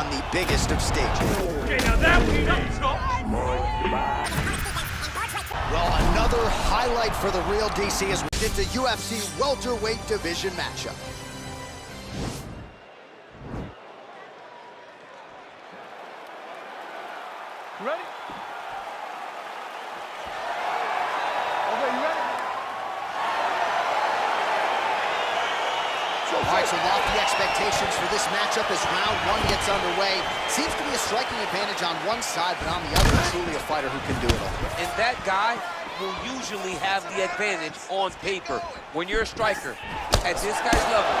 on the biggest of stages. Okay, now that we Well, another highlight for the real DC as we get the UFC welterweight division matchup. All right, so lofty expectations for this matchup as round one gets underway. Seems to be a striking advantage on one side, but on the other, truly a fighter who can do it all. And that guy will usually have the advantage on paper. When you're a striker at this guy's level,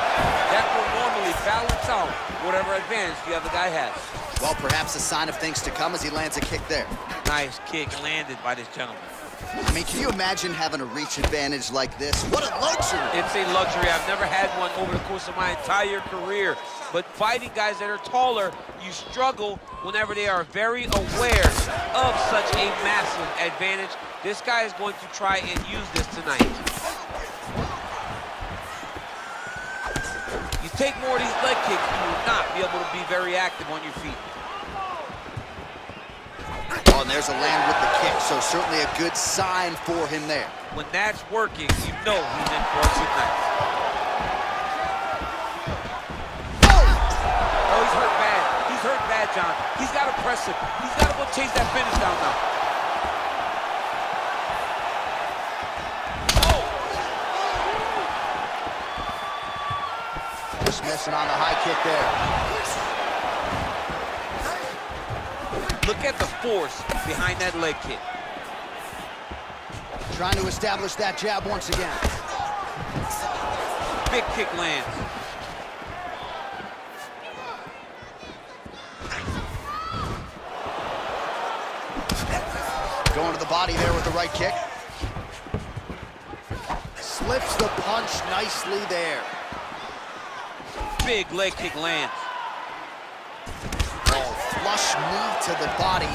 that will normally balance out whatever advantage the other guy has. Well, perhaps a sign of things to come as he lands a kick there. Nice kick landed by this gentleman. I mean, can you imagine having a reach advantage like this? What a luxury! It's a luxury. I've never had one over the course of my entire career. But fighting guys that are taller, you struggle whenever they are very aware of such a massive advantage. This guy is going to try and use this tonight. You take more of these leg kicks, you will not be able to be very active on your feet. Oh, and there's a land with the kick, so certainly a good sign for him there. When that's working, you know he's in for a good night. Oh, he's hurt bad. He's hurt bad, Jon. He's got to press him. He's got to go chase that finish down now. Oh! Just missing on the high kick there. Look at the force behind that leg kick. Trying to establish that jab once again. Big kick lands. Going to the body there with the right kick. Slips the punch nicely there. Big leg kick lands. Knee to the body.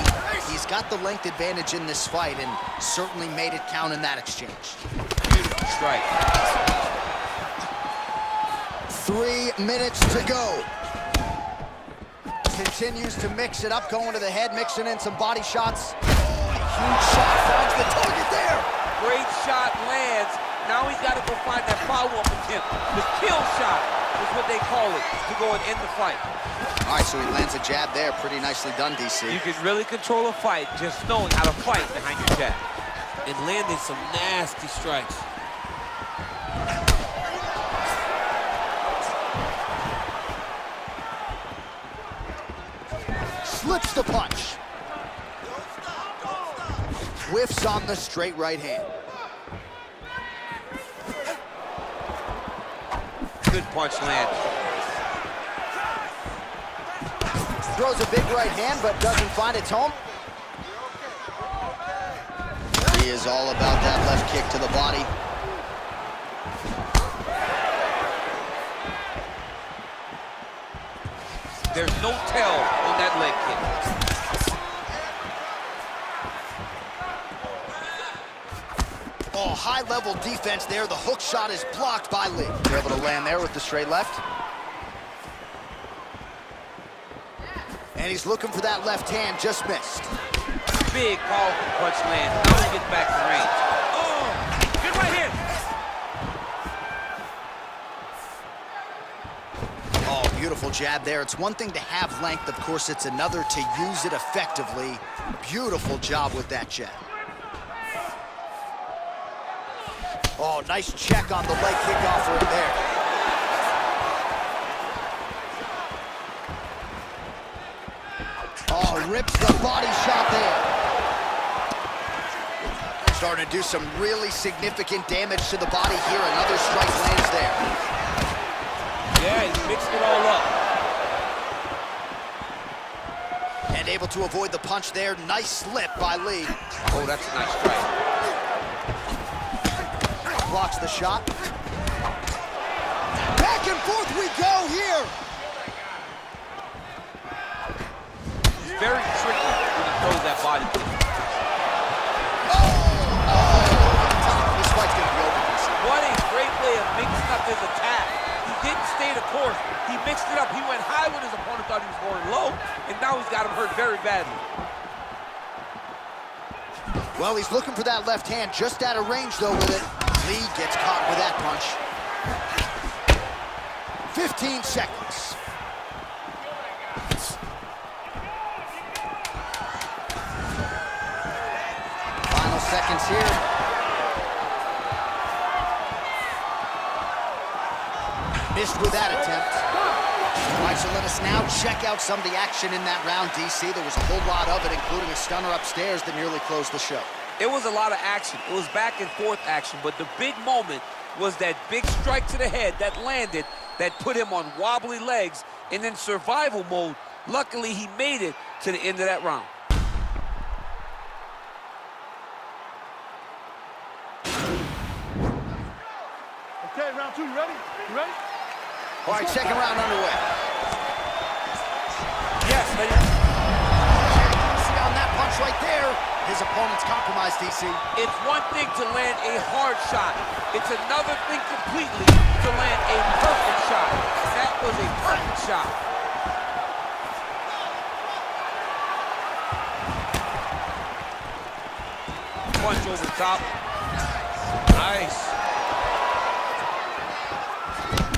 He's got the length advantage in this fight and certainly made it count in that exchange. Strike. Three minutes to go. Continues to mix it up, going to the head, mixing in some body shots. Oh, huge shot finds the target there. Great shot lands. Now he's got to go find that follow-up attempt. The kill shot is what they call it to go and end the fight. All right, so he lands a jab there. Pretty nicely done, DC. You can really control a fight just knowing how to fight behind your jab. And landing some nasty strikes. Slips the punch. Whiffs on the straight right hand. Good punch land. Throws a big right hand, but doesn't find its home. He is all about that left kick to the body. There's no tell on that leg kick. Oh, high-level defense there. The hook shot is blocked by Lee. You're able to land there with the straight left. And he's looking for that left hand, just missed. Big powerful punch land. Now he gets back to range. Oh, good right hand. Oh, beautiful jab there. It's one thing to have length, of course, it's another to use it effectively. Beautiful job with that jab. Oh, nice check on the leg kick off right there. Oh, rips the body shot there. Starting to do some really significant damage to the body here. Another strike lands there. Yeah, he mixed it all up. And able to avoid the punch there. Nice slip by Lee. Oh, that's a nice strike. Blocks the shot. Back and forth we go here. It's very tricky when he throws that body kick. This fight's gonna be over. What a great way of mixing up his attack. He didn't stay the course. He mixed it up. He went high when his opponent thought he was going low, and now he's got him hurt very badly. Well, he's looking for that left hand, just out of range, though, with it. Lee gets caught with that punch. 15 seconds. Final seconds here. Missed with that attempt. All right, so let us now check out some of the action in that round, DC. There was a whole lot of it, including a stunner upstairs that nearly closed the show. It was a lot of action. It was back and forth action, but the big moment was that big strike to the head that landed that put him on wobbly legs and in survival mode. Luckily, he made it to the end of that round. Okay, round two. You ready? You ready? All right, second round underway. Yes, ladies. His opponent's compromised, DC. It's one thing to land a hard shot. It's another thing completely to land a perfect shot. That was a perfect shot. Punch over top. Nice.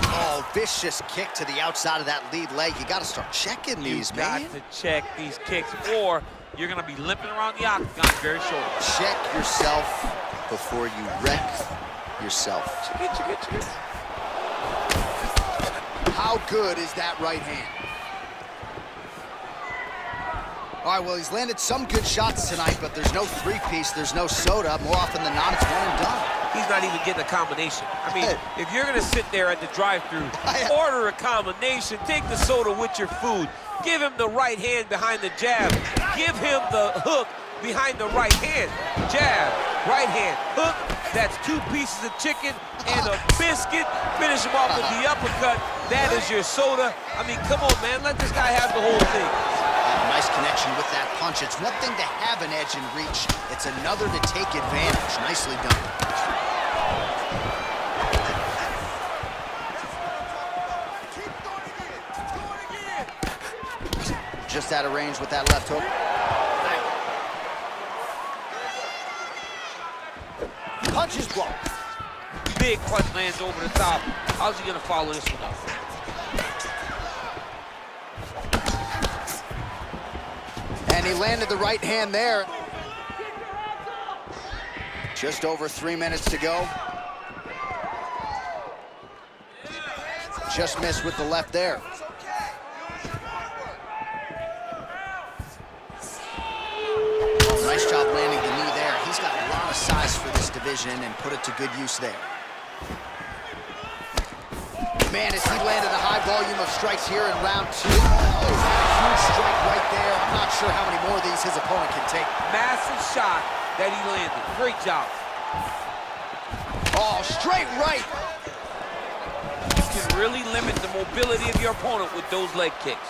Oh, vicious kick to the outside of that lead leg. You got to start checking these, you got man. to check these kicks or you're going to be limping around the octagon very short. Check yourself before you wreck yourself. Check it, check it, check it. How good is that right hand? All right, well, he's landed some good shots tonight, but there's no three-piece, there's no soda. More often than not, it's one and done. He's not even getting a combination. I mean, if you're gonna sit there at the drive-thru, order a combination, take the soda with your food, give him the right hand behind the jab, give him the hook behind the right hand. Jab, right hand, hook, that's two pieces of chicken and a biscuit. Finish him off with the uppercut. That is your soda. I mean, come on, man, let this guy have the whole thing. Nice connection with that punch. It's one thing to have an edge and reach. It's another to take advantage. Nicely done. Just out of range with that left hook. Punch is blocked. Big punch lands over the top. How's he gonna follow this one up? And he landed the right hand there. Just over three minutes to go. Just missed with the left there. Nice job landing the knee there. He's got a lot of size division and put it to good use there. Man, as he landed a high volume of strikes here in round two. Oh, huge strike right there. I'm not sure how many more of these his opponent can take. Massive shot that he landed. Great job. Oh, straight right. You can really limit the mobility of your opponent with those leg kicks.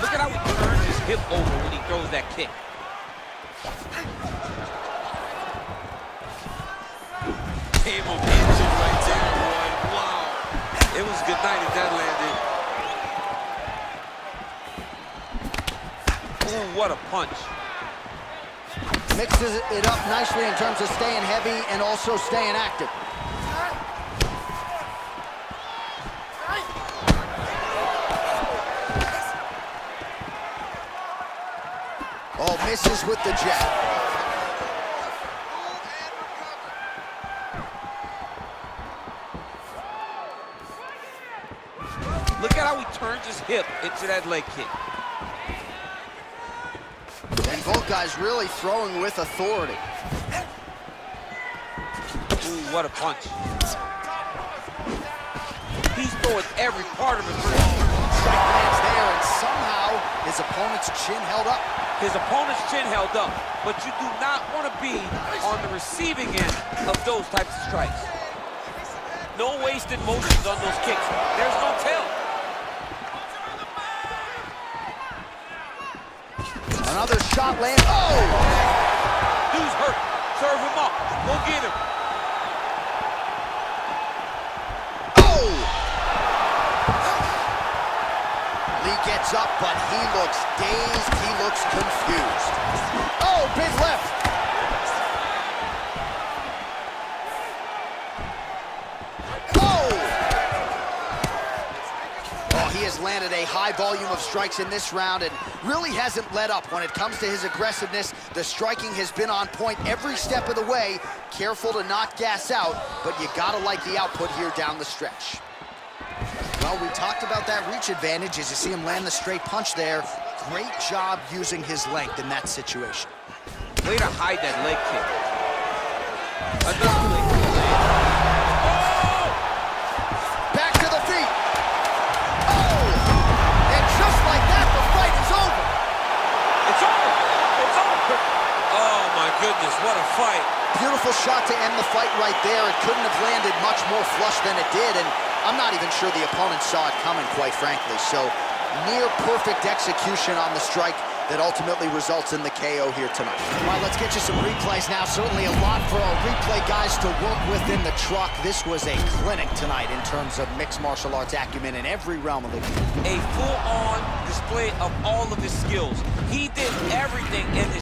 Look at how he turns his hip over when he throws that kick. Came of engine right there, boy. Wow. It was a good night if that landed. Ooh, what a punch. Mixes it up nicely in terms of staying heavy and also staying active. Oh, misses with the jab. Look at how he turns his hip into that leg kick. And both guys really throwing with authority. Ooh, what a punch. He's throwing every part of it. Strike lands there, and somehow his opponent's chin held up. His opponent's chin held up, but you do not want to be on the receiving end of those types of strikes. No wasted motions on those kicks. There's no tell. Another shot land. Oh! Dude's hurt. Serve him up. Go get him. Oh! Lee gets up, but he looks dazed. He looks confused. Oh, big left. Oh! Oh, he has landed a high volume of strikes in this round and really hasn't let up when it comes to his aggressiveness. The striking has been on point every step of the way. Careful to not gas out, but you gotta like the output here down the stretch. Well, we talked about that reach advantage as you see him land the straight punch there. Great job using his length in that situation. Way to hide that leg kick. Another leg kick. Oh! Back to the feet. Oh! And just like that, the fight is over. It's over. It's over. Oh, my goodness. What a fight. Beautiful shot to end the fight right there. It couldn't have landed much more flush than it did, and I'm not even sure the opponent saw it coming, quite frankly. So near perfect execution on the strike that ultimately results in the KO here tonight. All right, let's get you some replays now. Certainly a lot for our replay guys to work with in the truck. This was a clinic tonight in terms of mixed martial arts acumen in every realm of the game. A full-on display of all of his skills. He did everything in this